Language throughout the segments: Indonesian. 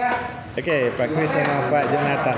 Oke, okay, Pak Kris sama Pak Jonathan.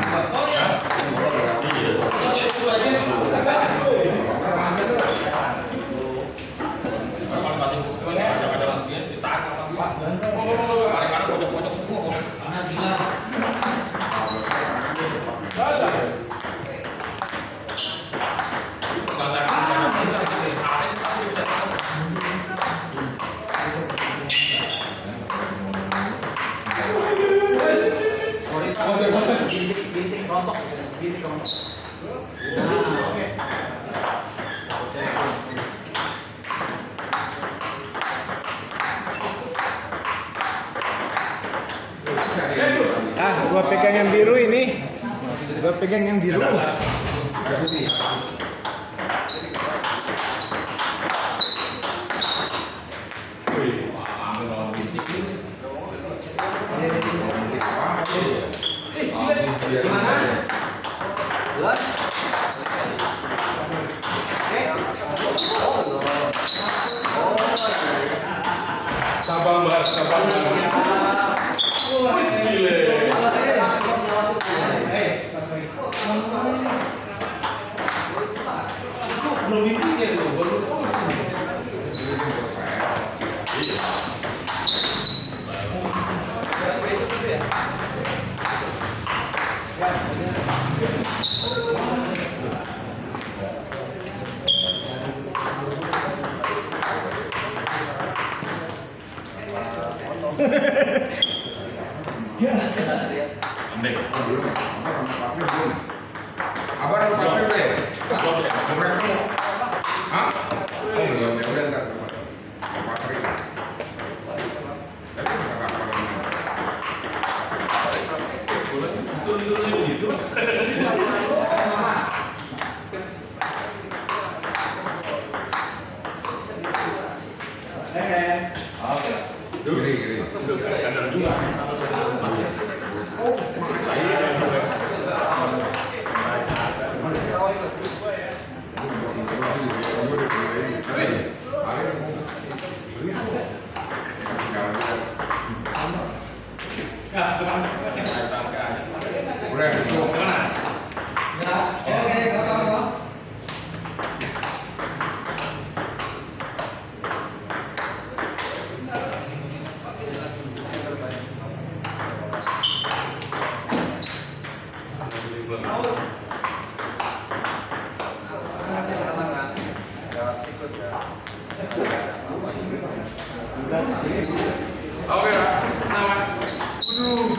Gua pegang yang biru ini. Gua pegang yang biru. Sabang bahas, Sabang bahas. Abar, apa itu? Apa? Oke, okay, Nah,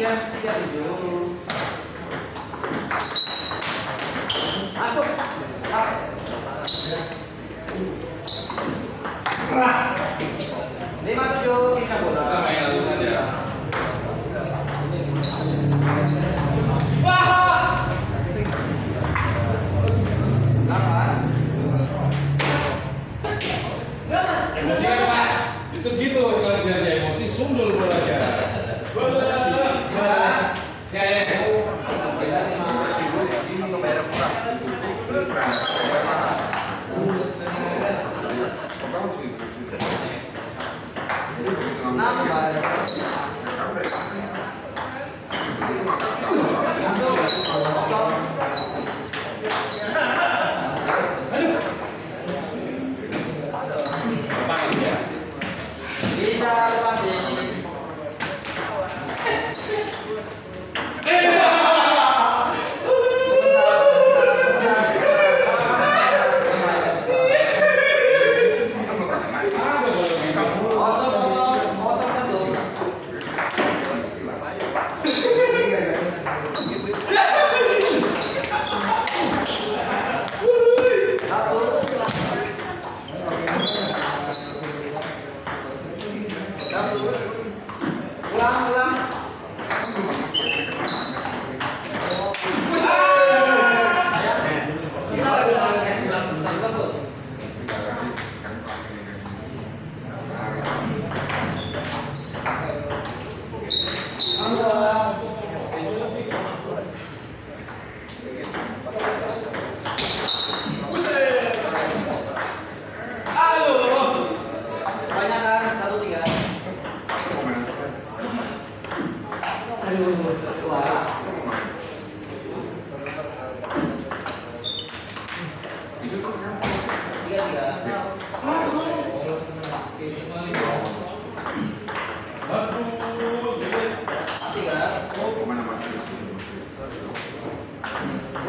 Iya, iya, iya. masuk. Lima tujuh bola. Itu gitu kalau dia emosi sundul bolanya.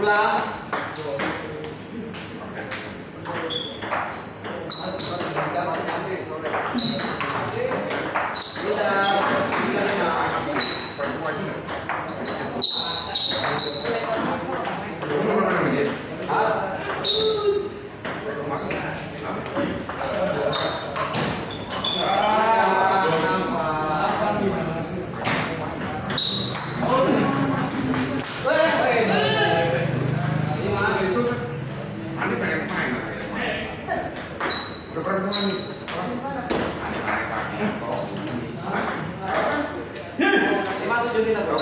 Ulang. Kita, Kepada itu Lima tujuh.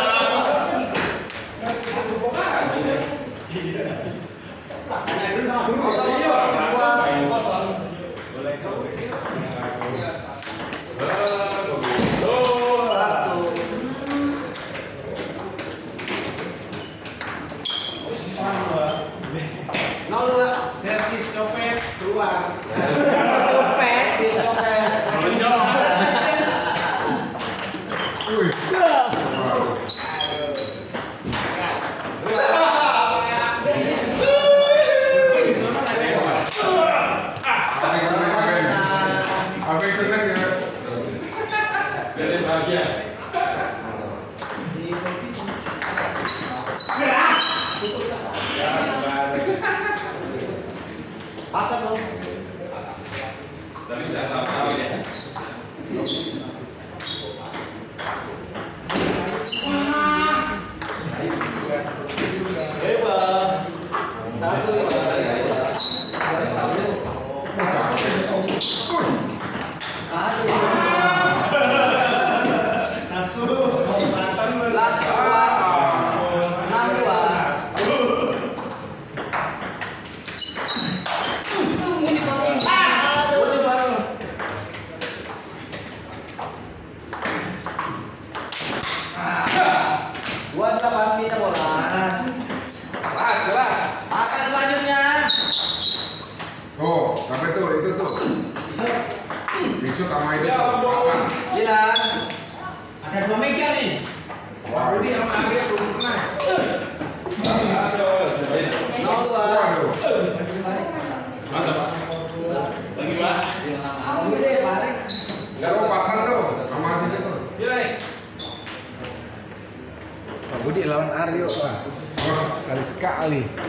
Sally.